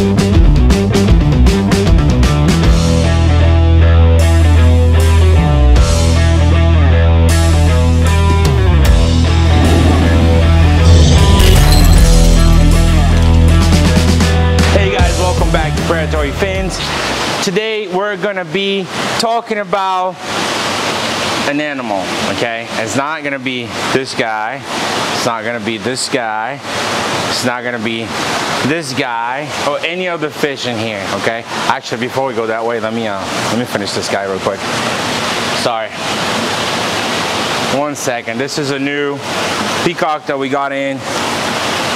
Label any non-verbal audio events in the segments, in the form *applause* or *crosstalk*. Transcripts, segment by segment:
Hey guys, welcome back to Predatory Fins. Today we're gonna be talking about an animal, okay? It's not gonna be this guy. It's not gonna be this guy. It's not gonna be this guy or any other fish in here, okay? Actually, before we go that way, let me uh, let me finish this guy real quick. Sorry. One second. This is a new peacock that we got in.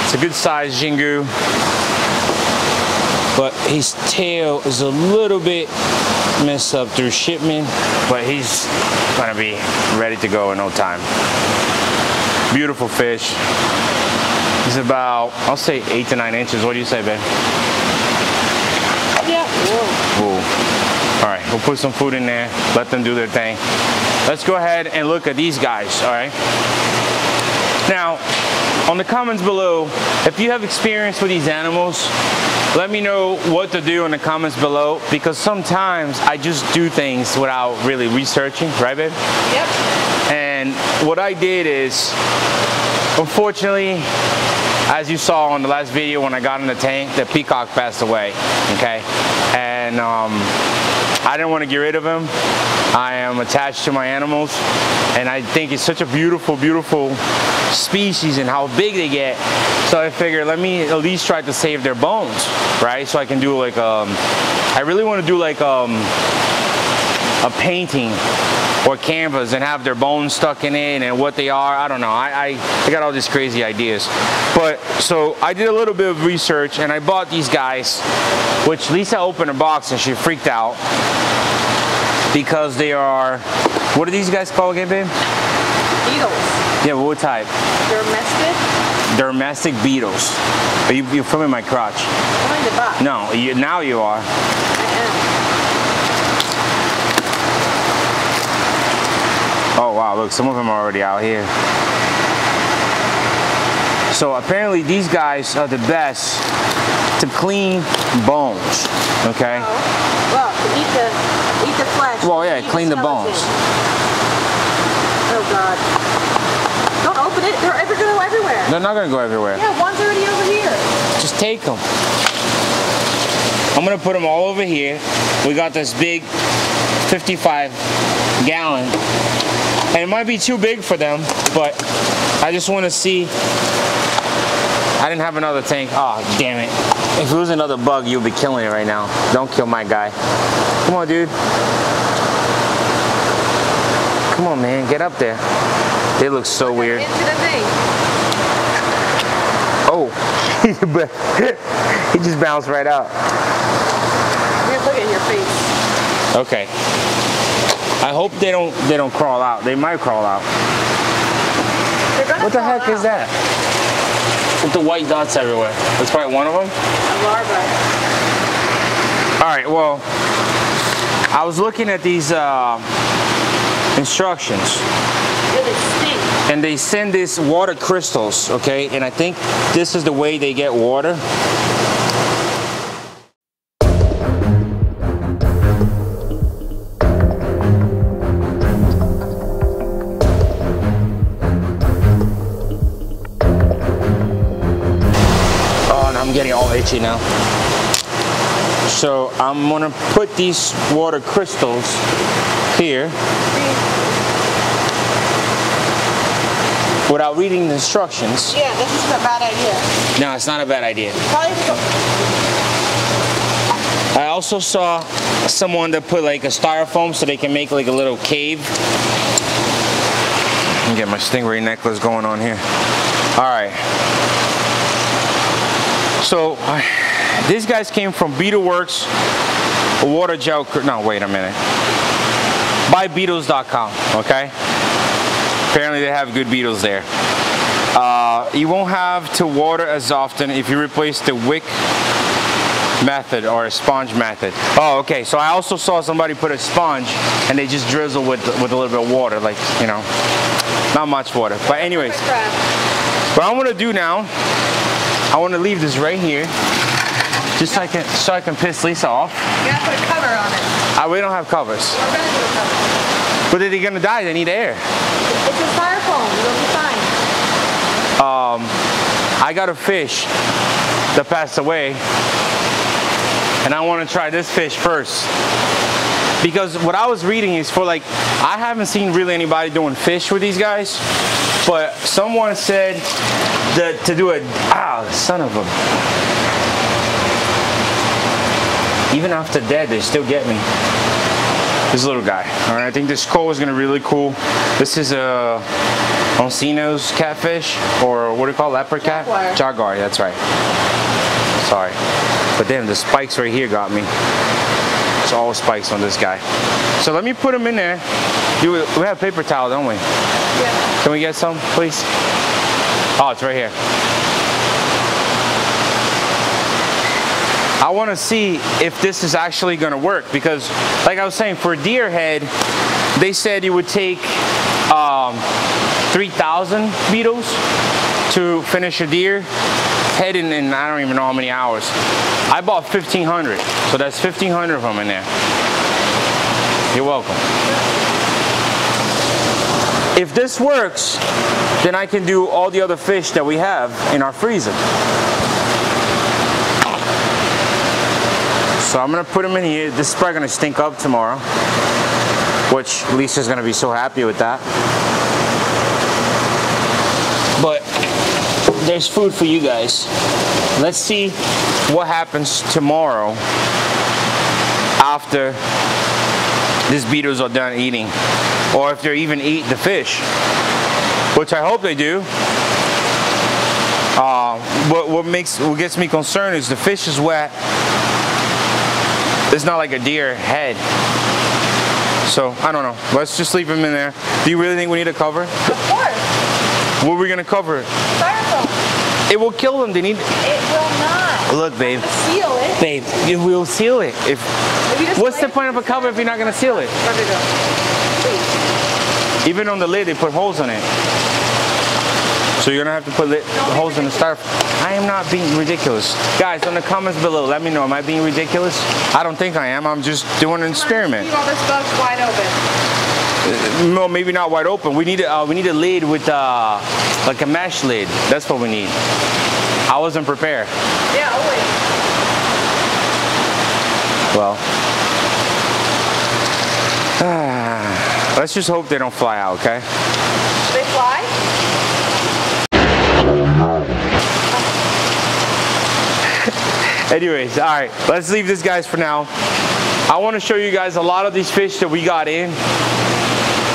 It's a good size Xingu but his tail is a little bit messed up through shipment, but he's gonna be ready to go in no time. Beautiful fish. He's about, I'll say eight to nine inches. What do you say, babe? Yeah. Whoa. Whoa. All right, we'll put some food in there, let them do their thing. Let's go ahead and look at these guys, all right? Now, on the comments below, if you have experience with these animals, let me know what to do in the comments below because sometimes I just do things without really researching, right babe? Yep. And what I did is, unfortunately, as you saw on the last video when I got in the tank, the peacock passed away, okay? And um, I didn't want to get rid of him. I am attached to my animals and I think it's such a beautiful, beautiful species and how big they get. So I figured let me at least try to save their bones, right? So I can do like, um, I really want to do like um, a painting or canvas and have their bones stuck in it and what they are. I don't know. I, I, I got all these crazy ideas. But so I did a little bit of research and I bought these guys, which Lisa opened a box and she freaked out because they are, what are these guys called again, babe? Beetles. Yeah, what type? Dermestid. Dermestid beetles. Are you, you're filming my crotch. Behind the box. No, you, now you are. I Oh wow, look, some of them are already out here. So apparently these guys are the best to clean bones, okay? Oh. Well, to eat the eat the flesh. Well, yeah, clean the skeleton. bones. Oh God. Don't open it. They're ever gonna go everywhere. They're not gonna go everywhere. Yeah, one's already over here. Just take them. I'm gonna put them all over here. We got this big 55 gallon. And it might be too big for them, but I just wanna see. I didn't have another tank. Oh, damn it. If it was another bug, you'd be killing it right now. Don't kill my guy. Come on, dude. Come on, man. Get up there. They look so weird. Into the thing. Oh, *laughs* he just bounced right out. Here, look at your face. Okay. I hope they don't they don't crawl out. They might crawl out. What the fall heck is that? With the white dots everywhere. That's probably one of them. A larva. All right. Well, I was looking at these uh, instructions, Yeah, they stink. and they send these water crystals. Okay, and I think this is the way they get water. So I'm gonna put these water crystals here without reading the instructions. Yeah, this is a bad idea. No, it's not a bad idea. I also saw someone that put like a styrofoam so they can make like a little cave. Let me get my stingray necklace going on here. All right. So uh, these guys came from Beetleworks water gel. No, wait a minute. Buybeetles.com. Okay. Apparently they have good beetles there. Uh, you won't have to water as often if you replace the wick method or a sponge method. Oh, okay. So I also saw somebody put a sponge and they just drizzle with with a little bit of water, like you know, not much water. But anyways, what I want to do now, I want to leave this right here, Just so I can so I can piss Lisa off. You gotta put a cover on it. I, we don't have covers. We're gonna do a cover. But they're gonna die. They need air. It's a styrofoam. You'll be fine. Um, I got a fish that passed away, and I want to try this fish first. Because what I was reading is for like, I haven't seen really anybody doing fish with these guys, but someone said that to do a, ah, son of a, even after dead, they still get me. This little guy. All right, I think this skull is gonna be really cool. This is a Oncinus catfish, or what do you call it, leopard cat? Jaguar. Jaguar, that's right. Sorry. But then the spikes right here got me. It's all spikes on this guy. So let me put them in there. You, we have paper towel, don't we? Yeah. Can we get some, please? Oh, it's right here. I want to see if this is actually going to work because, like I was saying, for a deer head, they said it would take um, 3,000 beetles to finish a deer head in, in I don't even know how many hours. I bought 1,500, so that's 1,500 of them in there. You're welcome. If this works, then I can do all the other fish that we have in our freezer. So I'm gonna put them in here. This is probably gonna stink up tomorrow, which Lisa's gonna be so happy with that. But there's food for you guys. Let's see what happens tomorrow after these beetles are done eating, or if they even eat the fish, which I hope they do. Uh, what, what makes what gets me concerned is the fish is wet. It's not like a deer head. So I don't know. Let's just leave him in there. Do you really think we need a cover? Of course. What are we gonna cover? Styrofoam. It will kill them. They need. It will not. Look, babe. Seal it. Babe, you will seal it. If If what's the point of a cover if you're not gonna seal it? Let it go. Please. Even on the lid, they put holes in it. So you're gonna have to put lit, holes in the styrofoam. I am not being ridiculous. Guys, in the comments below, let me know. Am I being ridiculous? I don't think I am. I'm just doing an experiment. Leave all this bugs wide open. No, maybe not wide open. We need a, uh, we need a lid with uh, like a mesh lid. That's what we need. I wasn't prepared. Yeah, always. Well, *sighs* let's just hope they don't fly out, okay? They fly? Anyways, all right, let's leave this guys for now. I want to show you guys a lot of these fish that we got in.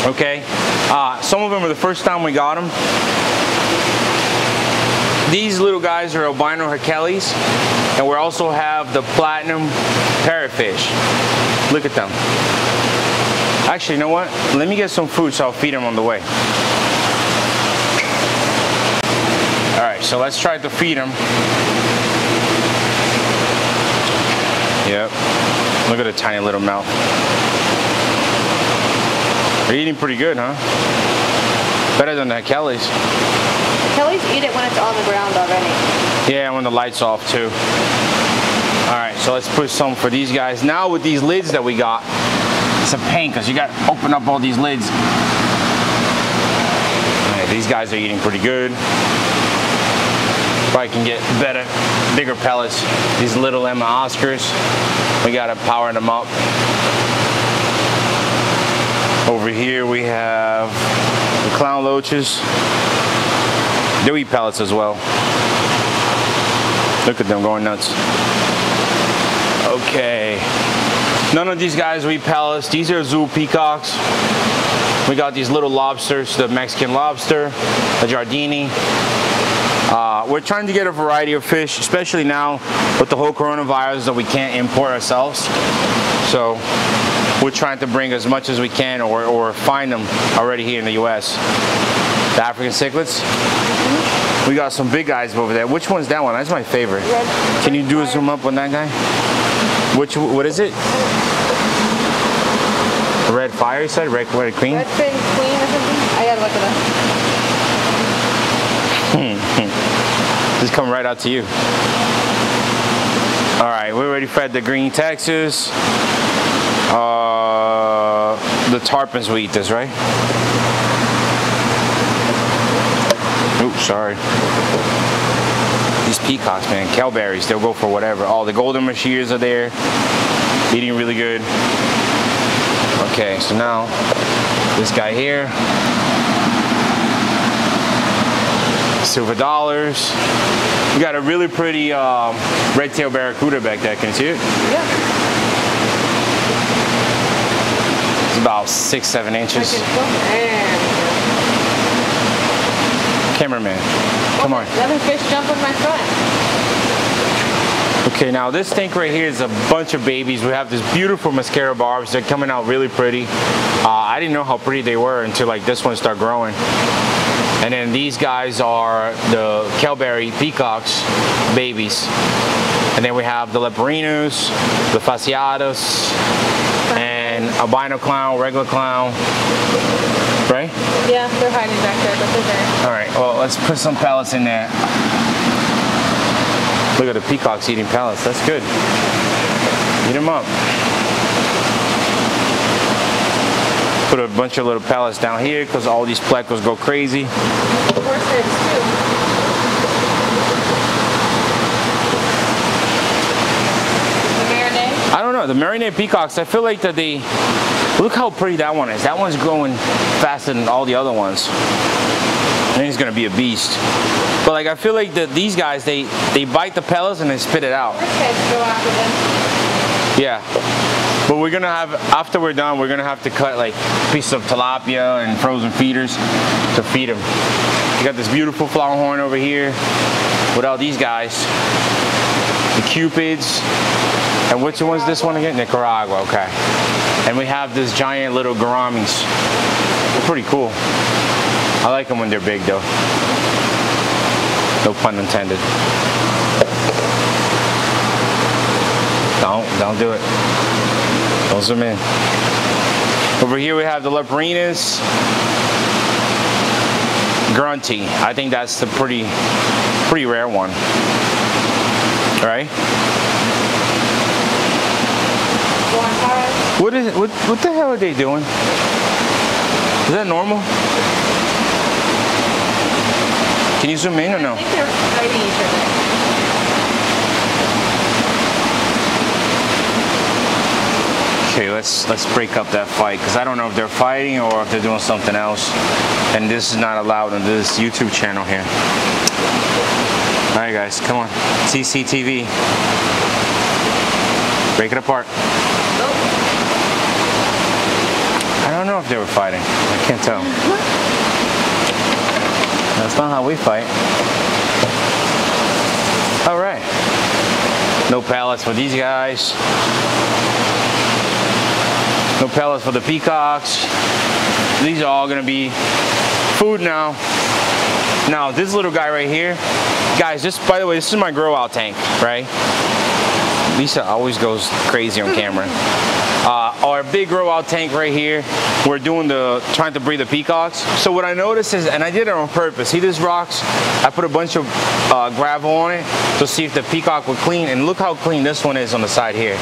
Okay, uh, some of them are the first time we got them. These little guys are albino Hercules, and we also have the platinum parrotfish. Look at them. Actually, you know what? Let me get some food so I'll feed them on the way. All right, so let's try to feed them. Yep. Look at the tiny little mouth. They're eating pretty good, huh? Better than the Kelly's. Kelly's eat it when it's on the ground already. Yeah, when the light's off too. All right, so let's put some for these guys. Now with these lids that we got, it's a pain because you got to open up all these lids. These guys are eating pretty good. Probably can get better, bigger pellets. These little Emma Oscars, we gotta power them up. Over here we have the clown loaches. They eat pellets as well. Look at them going nuts. Okay. None of these guys eat pellets. These are zoo peacocks. We got these little lobsters, the Mexican lobster, the Jardini. Uh, we're trying to get a variety of fish, especially now with the whole coronavirus that we can't import ourselves. So we're trying to bring as much as we can or, or find them already here in the U.S. The African cichlids. We got some big guys over there. Which one's that one? That's my favorite. Can you do a zoom up on that guy? Which, what is it? Red fire, you said? Red, red queen? Red queen or something? I gotta look it up. Just come right out to you. All right, we already fed the green Texas. Uh, the tarpons will eat this, right? Oops, sorry. These peacocks, man, cowberries, they'll go for whatever. All the golden mahseers are there, eating really good. Okay, so now this guy here, silver dollars. We got a really pretty um, red-tailed barracuda back there. Can you see it? Yeah. It's about six, seven inches. Cameraman, come on. Another fish jump on my front. Okay, now this tank right here is a bunch of babies. We have this beautiful mascara barbs. They're coming out really pretty. Uh, I didn't know how pretty they were until like this one started growing. And then these guys are the Kelberi peacocks babies. And then we have the Leporinus, the Fasciatus, and albino clown, regular clown. Right? Yeah, they're hiding back there, but they're there. All right, well, let's put some pellets in there. Look at the peacocks eating pellets. That's good. Eat them up. Put a bunch of little pellets down here because all these plecos go crazy. Horse heads too. The marinade. I don't know, the Marinade peacocks, I feel like that they, look how pretty that one is. That one's growing faster than all the other ones. And he's gonna be a beast. But like, I feel like that these guys, they, they bite the pellets and they spit it out. Horse heads go after them. Yeah. But we're gonna have, after we're done, we're gonna have to cut like pieces of tilapia and frozen feeders to feed them. You got this beautiful flower horn over here with all these guys. The cupids. And which one's this one again? Nicaragua, okay. And we have this giant little gouramis. They're pretty cool. I like them when they're big though. No pun intended. Don't, don't do it. Zoom in. Over here we have the Leporinus. Grunty. I think that's the pretty, pretty rare one. All right? What is? What, what the hell are they doing? Is that normal? Can you zoom in or no? I think they're fighting each other. Okay, let's let's break up that fight because I don't know if they're fighting or if they're doing something else, and this is not allowed on this YouTube channel here. All right, guys, come on, CCTV. Break it apart. I don't know if they were fighting. I can't tell. That's not how we fight. All right. No pallets for these guys. No pellets for the peacocks. These are all gonna be food now. Now this little guy right here, guys. This, by the way, this is my grow out tank, right? Lisa always goes crazy on camera. Uh, our big grow out tank right here, we're doing the trying to breed the peacocks. So what I noticed is, and I did it on purpose. See these rocks? I put a bunch of uh, gravel on it to see if the peacock would clean. And look how clean this one is on the side here.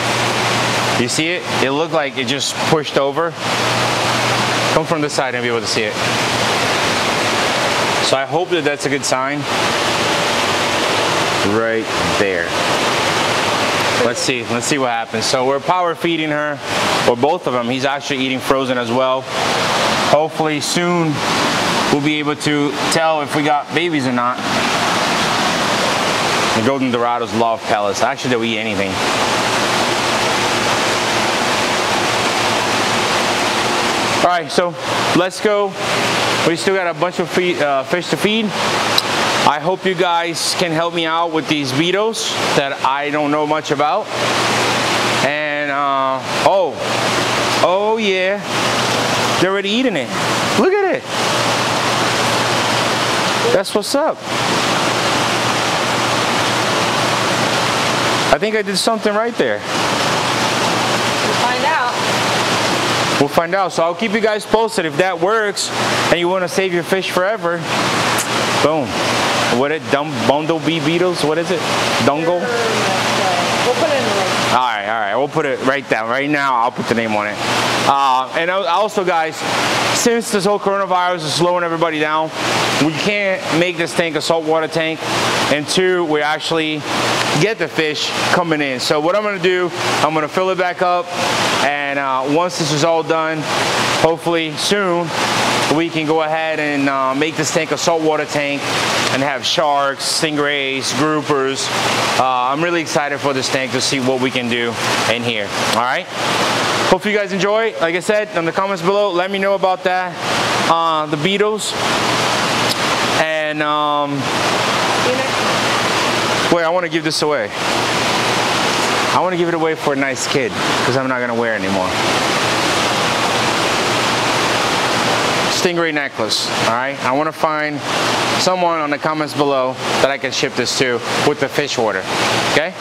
You see it? It looked like it just pushed over. Come from the side and be able to see it. So I hope that that's a good sign. Right there. Let's see. Let's see what happens. So we're power feeding her, or both of them. He's actually eating frozen as well. Hopefully soon we'll be able to tell if we got babies or not. The golden dorados love pellets. Actually, they'll eat anything. All right, so let's go. We still got a bunch of feed, uh, fish to feed. I hope you guys can help me out with these beetles that I don't know much about. And, uh, oh, oh yeah, they're already eating it. Look at it. That's what's up. I think I did something right there. we'll find out. We'll find out. So I'll keep you guys posted. If that works and you want to save your fish forever, boom. What it? dumb bundle bee beetles? What is it? Dungle? We'll put it we'll put it right down. Right now, I'll put the name on it. Uh, and also, guys, since this whole coronavirus is slowing everybody down, we can't make this tank a saltwater tank. And two, we actually get the fish coming in. So what I'm gonna do, I'm gonna fill it back up. And uh, once this is all done, hopefully soon, we can go ahead and uh, make this tank a saltwater tank and have sharks, stingrays, groupers. Uh, I'm really excited for this tank to see what we can do in here. All right. Hope you guys enjoy. Like I said, in the comments below, let me know about that. Uh, the beetles. And um, wait, I want to give this away. I want to give it away for a nice kid because I'm not going to wear it anymore. stingray necklace, all right? I wanna find someone on the comments below that I can ship this to with the fish order, okay?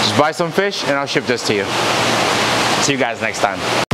Just buy some fish and I'll ship this to you. See you guys next time.